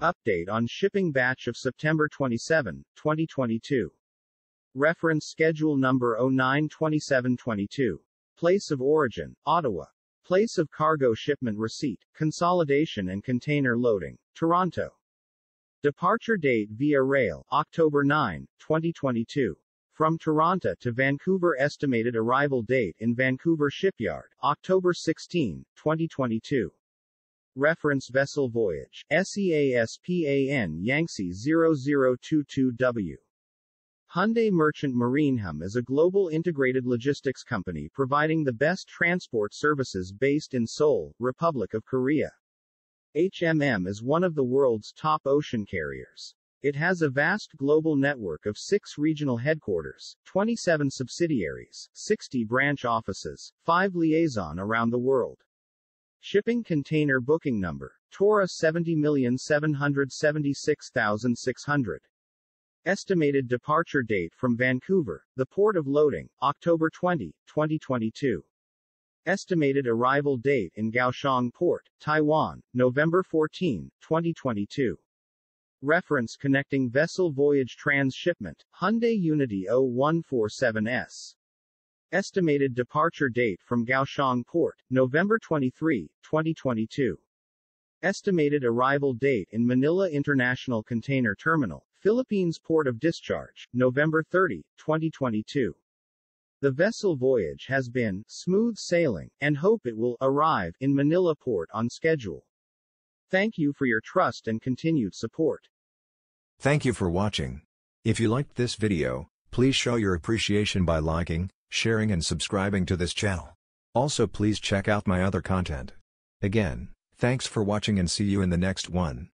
Update on shipping batch of September 27, 2022. Reference schedule number 092722. Place of origin, Ottawa. Place of cargo shipment receipt, consolidation and container loading, Toronto. Departure date via rail, October 9, 2022. From Toronto to Vancouver estimated arrival date in Vancouver shipyard, October 16, 2022. Reference vessel voyage, SEASPAN Yangtze 0022W. Hyundai Merchant Marine is a global integrated logistics company providing the best transport services based in Seoul, Republic of Korea. HMM is one of the world's top ocean carriers. It has a vast global network of six regional headquarters, 27 subsidiaries, 60 branch offices, 5 liaison around the world. Shipping container booking number. Tora 70776600. Estimated departure date from Vancouver, the port of loading, October 20, 2022. Estimated arrival date in Kaohsiung Port, Taiwan, November 14, 2022. Reference connecting vessel voyage transshipment, Hyundai Unity 0147S. Estimated departure date from Kaohsiung Port, November 23, 2022. Estimated arrival date in Manila International Container Terminal, Philippines Port of Discharge, November 30, 2022. The vessel voyage has been smooth sailing, and hope it will arrive in Manila Port on schedule. Thank you for your trust and continued support. Thank you for watching. If you liked this video, please show your appreciation by liking, sharing and subscribing to this channel. Also please check out my other content. Again, thanks for watching and see you in the next one.